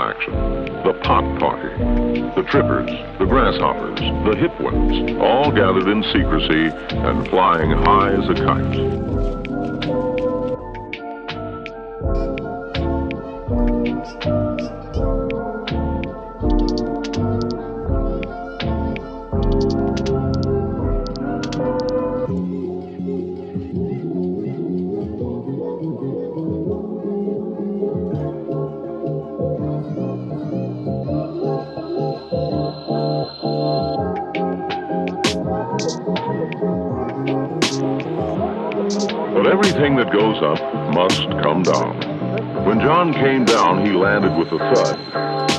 action. The pot party. The trippers, the grasshoppers, the hip ones, all gathered in secrecy and flying high as a kite. Everything that goes up must come down. When John came down, he landed with a thud.